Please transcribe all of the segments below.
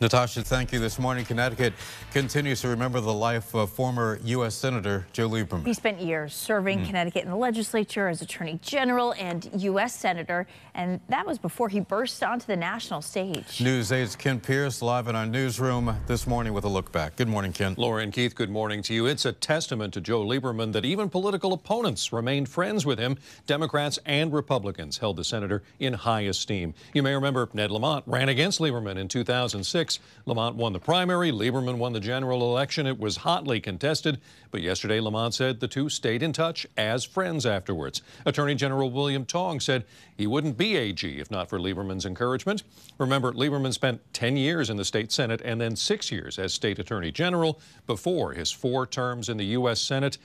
Natasha, thank you. This morning, Connecticut continues to remember the life of former U.S. Senator Joe Lieberman. He spent years serving mm. Connecticut in the legislature as Attorney General and U.S. Senator, and that was before he burst onto the national stage. News 8's Kent Pierce live in our newsroom this morning with a look back. Good morning, Kent. Laura and Keith, good morning to you. It's a testament to Joe Lieberman that even political opponents remained friends with him. Democrats and Republicans held the senator in high esteem. You may remember Ned Lamont ran against Lieberman in 2006. Lamont won the primary. Lieberman won the general election. It was hotly contested, but yesterday Lamont said the two stayed in touch as friends afterwards. Attorney General William Tong said he wouldn't be AG if not for Lieberman's encouragement. Remember, Lieberman spent 10 years in the state Senate and then six years as state attorney general before his four terms in the U.S. Senate.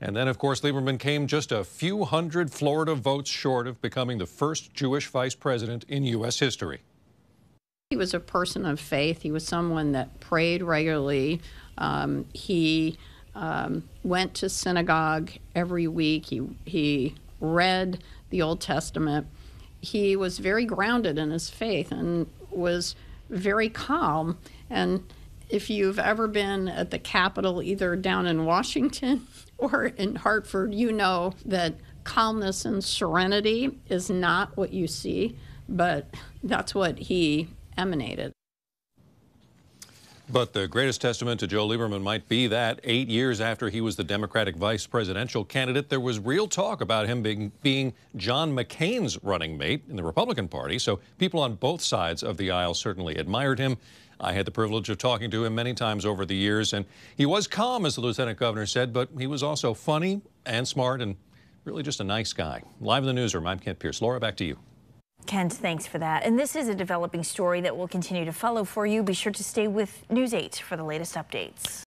And then, of course, Lieberman came just a few hundred Florida votes short of becoming the first Jewish vice president in U.S. history. He was a person of faith. He was someone that prayed regularly. Um, he um, went to synagogue every week. He, he read the Old Testament. He was very grounded in his faith and was very calm. And if you've ever been at the Capitol, either down in Washington or in Hartford, you know that calmness and serenity is not what you see, but that's what he emanated. But the greatest testament to Joe Lieberman might be that eight years after he was the Democratic vice presidential candidate, there was real talk about him being, being John McCain's running mate in the Republican Party. So people on both sides of the aisle certainly admired him. I had the privilege of talking to him many times over the years, and he was calm, as the lieutenant governor said, but he was also funny and smart and really just a nice guy. Live in the newsroom, I'm Kent Pierce. Laura, back to you. Kent, thanks for that. And this is a developing story that we'll continue to follow for you. Be sure to stay with News 8 for the latest updates.